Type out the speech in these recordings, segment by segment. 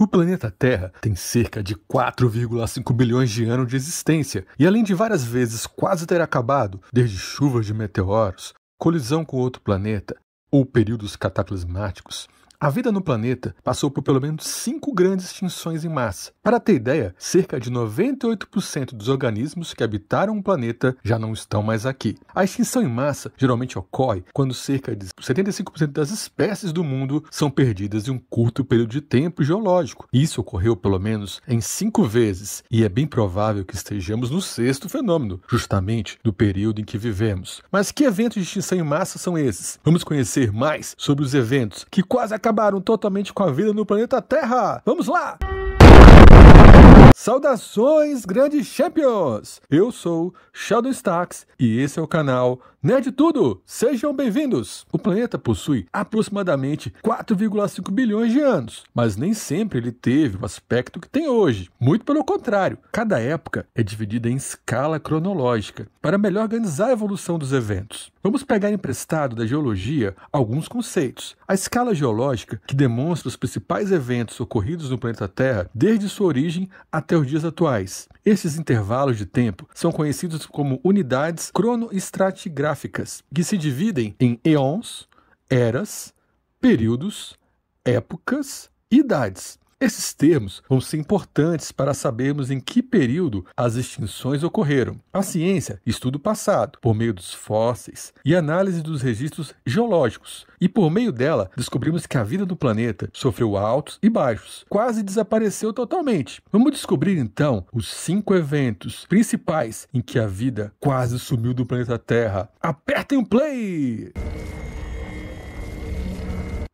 O planeta Terra tem cerca de 4,5 bilhões de anos de existência e, além de várias vezes quase ter acabado, desde chuvas de meteoros, colisão com outro planeta ou períodos cataclismáticos, a vida no planeta passou por pelo menos cinco grandes extinções em massa. Para ter ideia, cerca de 98% dos organismos que habitaram o planeta já não estão mais aqui. A extinção em massa geralmente ocorre quando cerca de 75% das espécies do mundo são perdidas em um curto período de tempo geológico. Isso ocorreu pelo menos em cinco vezes, e é bem provável que estejamos no sexto fenômeno, justamente do período em que vivemos. Mas que eventos de extinção em massa são esses? Vamos conhecer mais sobre os eventos que quase acabaram acabaram totalmente com a vida no planeta Terra. Vamos lá! Saudações, grandes champions! Eu sou Sheldon Stacks e esse é o canal Nerd Tudo! Sejam bem-vindos! O planeta possui aproximadamente 4,5 bilhões de anos, mas nem sempre ele teve o aspecto que tem hoje. Muito pelo contrário, cada época é dividida em escala cronológica para melhor organizar a evolução dos eventos. Vamos pegar emprestado da geologia alguns conceitos. A escala geológica, que demonstra os principais eventos ocorridos no planeta Terra desde sua origem até os dias atuais. Esses intervalos de tempo são conhecidos como unidades cronoestratigráficas que se dividem em eons, eras, períodos, épocas e idades. Esses termos vão ser importantes para sabermos em que período as extinções ocorreram. A ciência estuda o passado por meio dos fósseis e análise dos registros geológicos, e por meio dela descobrimos que a vida do planeta sofreu altos e baixos, quase desapareceu totalmente. Vamos descobrir então os cinco eventos principais em que a vida quase sumiu do planeta Terra. Apertem o play!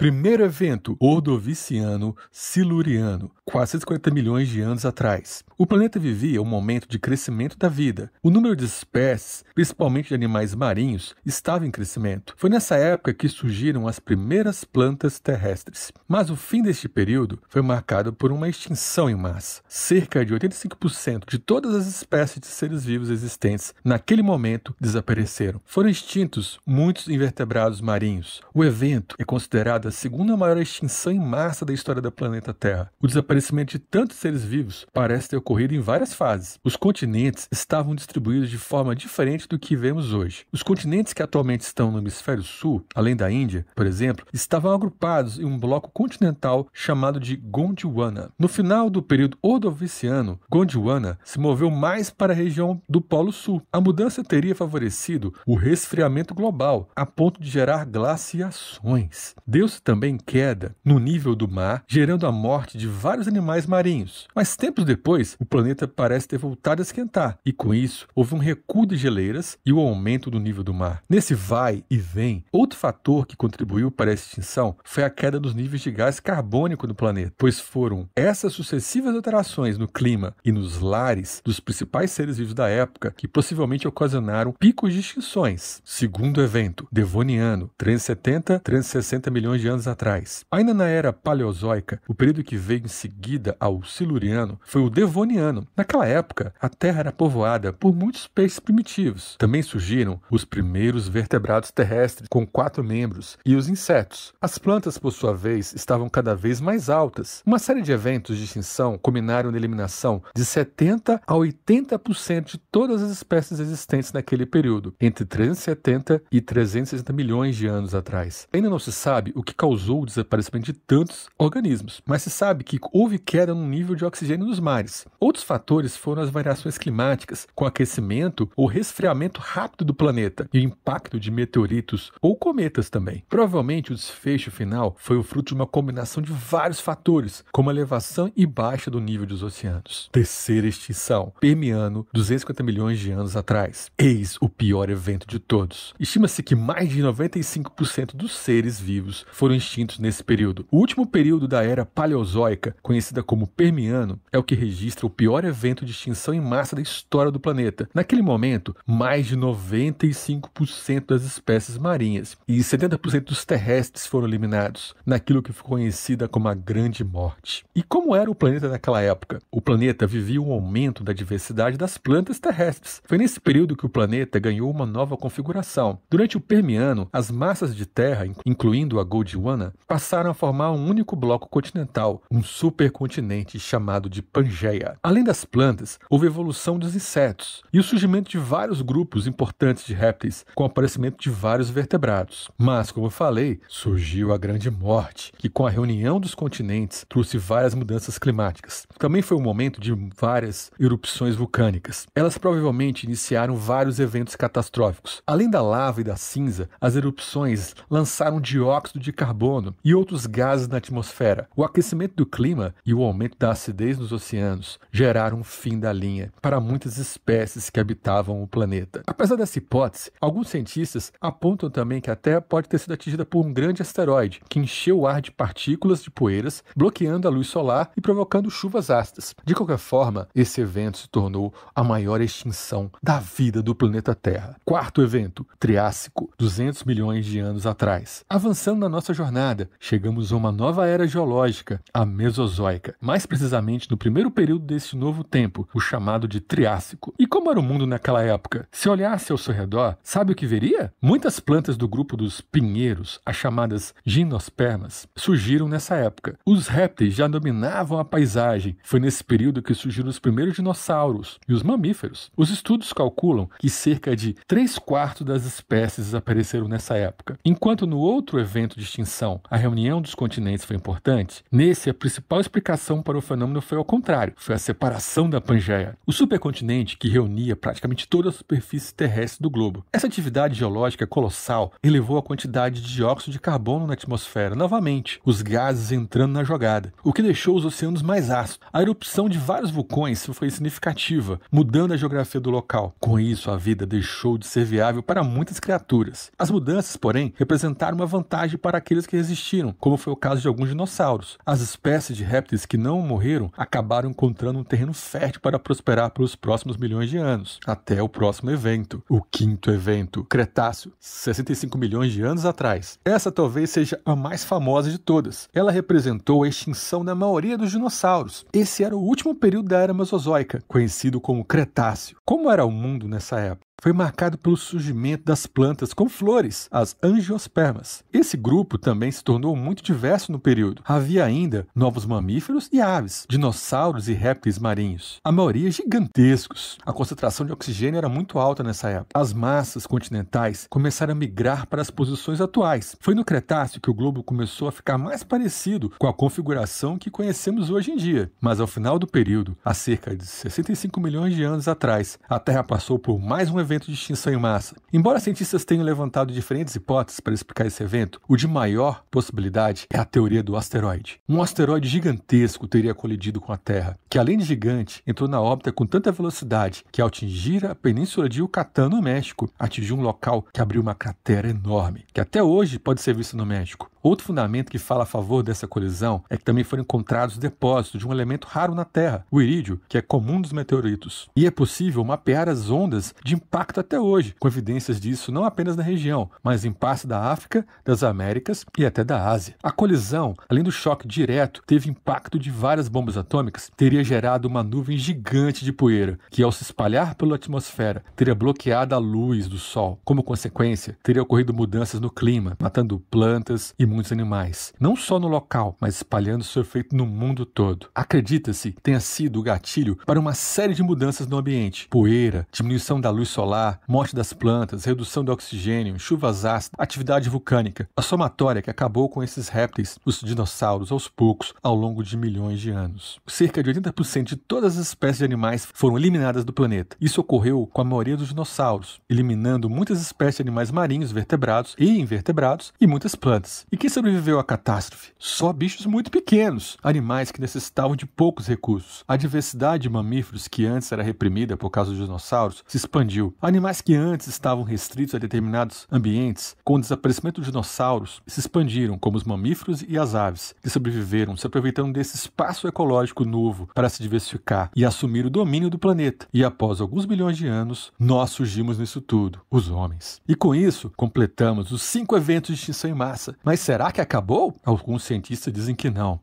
Primeiro evento ordoviciano siluriano, 440 milhões de anos atrás. O planeta vivia um momento de crescimento da vida. O número de espécies, principalmente de animais marinhos, estava em crescimento. Foi nessa época que surgiram as primeiras plantas terrestres. Mas o fim deste período foi marcado por uma extinção em massa. Cerca de 85% de todas as espécies de seres vivos existentes naquele momento desapareceram. Foram extintos muitos invertebrados marinhos. O evento é considerado a segunda maior extinção em massa da história do planeta Terra. O desaparecimento de tantos seres vivos parece ter ocorrido em várias fases. Os continentes estavam distribuídos de forma diferente do que vemos hoje. Os continentes que atualmente estão no hemisfério sul, além da Índia, por exemplo, estavam agrupados em um bloco continental chamado de Gondwana. No final do período Ordoviciano, Gondwana se moveu mais para a região do Polo Sul. A mudança teria favorecido o resfriamento global, a ponto de gerar glaciações. Deus também queda no nível do mar, gerando a morte de vários animais marinhos. Mas tempos depois, o planeta parece ter voltado a esquentar, e com isso houve um recuo de geleiras e o aumento do nível do mar. Nesse vai e vem, outro fator que contribuiu para a extinção foi a queda dos níveis de gás carbônico no planeta, pois foram essas sucessivas alterações no clima e nos lares dos principais seres vivos da época que possivelmente ocasionaram picos de extinções. Segundo evento, Devoniano, 370, 360 milhões de anos atrás. Ainda na era paleozoica, o período que veio em seguida ao siluriano foi o devoniano. Naquela época, a Terra era povoada por muitos peixes primitivos. Também surgiram os primeiros vertebrados terrestres com quatro membros e os insetos. As plantas, por sua vez, estavam cada vez mais altas. Uma série de eventos de extinção culminaram na eliminação de 70 a 80% de todas as espécies existentes naquele período, entre 370 e 360 milhões de anos atrás. Ainda não se sabe o que causou o desaparecimento de tantos organismos, mas se sabe que houve queda no nível de oxigênio nos mares. Outros fatores foram as variações climáticas, com aquecimento ou resfriamento rápido do planeta e o impacto de meteoritos ou cometas também. Provavelmente o desfecho final foi o fruto de uma combinação de vários fatores, como a elevação e baixa do nível dos oceanos. Terceira extinção, Permiano, 250 milhões de anos atrás. Eis o pior evento de todos. Estima-se que mais de 95% dos seres vivos foram foram extintos nesse período. O último período da era paleozoica, conhecida como Permiano, é o que registra o pior evento de extinção em massa da história do planeta. Naquele momento, mais de 95% das espécies marinhas e 70% dos terrestres foram eliminados, naquilo que foi conhecida como a Grande Morte. E como era o planeta naquela época? O planeta vivia um aumento da diversidade das plantas terrestres. Foi nesse período que o planeta ganhou uma nova configuração. Durante o Permiano, as massas de terra, incluindo a Gold Gondwana passaram a formar um único bloco continental, um supercontinente chamado de Pangeia. Além das plantas, houve evolução dos insetos e o surgimento de vários grupos importantes de répteis, com o aparecimento de vários vertebrados. Mas, como eu falei, surgiu a Grande Morte, que com a reunião dos continentes trouxe várias mudanças climáticas. Também foi um momento de várias erupções vulcânicas. Elas provavelmente iniciaram vários eventos catastróficos. Além da lava e da cinza, as erupções lançaram dióxido de carbono e outros gases na atmosfera. O aquecimento do clima e o aumento da acidez nos oceanos geraram um fim da linha para muitas espécies que habitavam o planeta. Apesar dessa hipótese, alguns cientistas apontam também que a Terra pode ter sido atingida por um grande asteroide que encheu o ar de partículas de poeiras, bloqueando a luz solar e provocando chuvas ácidas. De qualquer forma, esse evento se tornou a maior extinção da vida do planeta Terra. Quarto evento, Triássico, 200 milhões de anos atrás. Avançando na nossa jornada, chegamos a uma nova era geológica, a Mesozoica, mais precisamente no primeiro período desse novo tempo, o chamado de Triássico. E como era o mundo naquela época? Se olhasse ao seu redor, sabe o que veria? Muitas plantas do grupo dos pinheiros, as chamadas gimnospermas, surgiram nessa época. Os répteis já dominavam a paisagem. Foi nesse período que surgiram os primeiros dinossauros e os mamíferos. Os estudos calculam que cerca de 3 quartos das espécies apareceram nessa época. Enquanto no outro evento de extinção, a reunião dos continentes foi importante, nesse a principal explicação para o fenômeno foi ao contrário, foi a separação da Pangeia, o supercontinente que reunia praticamente toda a superfície terrestre do globo. Essa atividade geológica colossal elevou a quantidade de dióxido de carbono na atmosfera novamente, os gases entrando na jogada, o que deixou os oceanos mais ácidos. A erupção de vários vulcões foi significativa, mudando a geografia do local. Com isso, a vida deixou de ser viável para muitas criaturas. As mudanças, porém, representaram uma vantagem para aqueles que resistiram, como foi o caso de alguns dinossauros. As espécies de répteis que não morreram acabaram encontrando um terreno fértil para prosperar pelos próximos milhões de anos, até o próximo evento, o quinto evento, Cretáceo, 65 milhões de anos atrás. Essa talvez seja a mais famosa de todas. Ela representou a extinção da maioria dos dinossauros. Esse era o último período da era Mesozoica, conhecido como Cretáceo. Como era o mundo nessa época? Foi marcado pelo surgimento das plantas com flores, as angiospermas. Esse grupo também se tornou muito diverso no período. Havia ainda novos mamíferos e aves, dinossauros e répteis marinhos, a maioria gigantescos. A concentração de oxigênio era muito alta nessa época. As massas continentais começaram a migrar para as posições atuais. Foi no Cretáceo que o globo começou a ficar mais parecido com a configuração que conhecemos hoje em dia. Mas ao final do período, há cerca de 65 milhões de anos atrás, a Terra passou por mais um evento evento de extinção em massa. Embora cientistas tenham levantado diferentes hipóteses para explicar esse evento, o de maior possibilidade é a teoria do asteroide. Um asteroide gigantesco teria colidido com a Terra, que além de gigante, entrou na órbita com tanta velocidade que ao atingir a península de Yucatán no México, atingiu um local que abriu uma cratera enorme, que até hoje pode ser visto no México. Outro fundamento que fala a favor dessa colisão é que também foram encontrados depósitos de um elemento raro na Terra, o irídio, que é comum dos meteoritos. E é possível mapear as ondas de impacto até hoje, com evidências disso não apenas na região, mas em partes da África, das Américas e até da Ásia. A colisão, além do choque direto, teve impacto de várias bombas atômicas, teria gerado uma nuvem gigante de poeira, que ao se espalhar pela atmosfera, teria bloqueado a luz do Sol. Como consequência, teria ocorrido mudanças no clima, matando plantas e muitos animais, não só no local, mas espalhando seu efeito no mundo todo. Acredita-se que tenha sido o gatilho para uma série de mudanças no ambiente: poeira, diminuição da luz solar, morte das plantas, redução do oxigênio, chuvas ácidas, atividade vulcânica. A somatória que acabou com esses répteis, os dinossauros, aos poucos, ao longo de milhões de anos. Cerca de 80% de todas as espécies de animais foram eliminadas do planeta. Isso ocorreu com a maioria dos dinossauros, eliminando muitas espécies de animais marinhos, vertebrados e invertebrados e muitas plantas. E quem sobreviveu à catástrofe? Só bichos muito pequenos, animais que necessitavam de poucos recursos. A diversidade de mamíferos que antes era reprimida por causa dos dinossauros se expandiu. Animais que antes estavam restritos a determinados ambientes, com o desaparecimento dos dinossauros, se expandiram, como os mamíferos e as aves, que sobreviveram se aproveitando desse espaço ecológico novo para se diversificar e assumir o domínio do planeta. E após alguns milhões de anos, nós surgimos nisso tudo, os homens. E com isso, completamos os cinco eventos de extinção em massa. Mas será que acabou? Alguns cientistas dizem que não.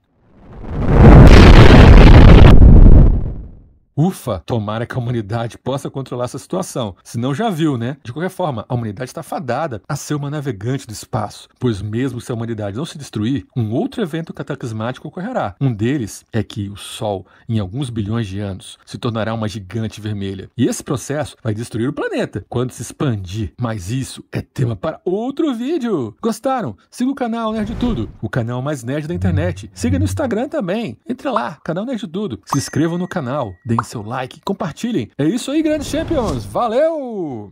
Ufa, tomara que a humanidade possa controlar essa situação. Se não já viu, né? De qualquer forma, a humanidade está fadada a ser uma navegante do espaço, pois mesmo se a humanidade não se destruir, um outro evento cataclismático ocorrerá. Um deles é que o Sol, em alguns bilhões de anos, se tornará uma gigante vermelha. E esse processo vai destruir o planeta quando se expandir. Mas isso é tema para outro vídeo. Gostaram? Siga o canal Nerd Tudo, o canal mais nerd da internet. Siga no Instagram também. Entre lá, canal Nerd Tudo. Se inscrevam no canal, deem seu like, compartilhem. É isso aí, grandes champions. Valeu!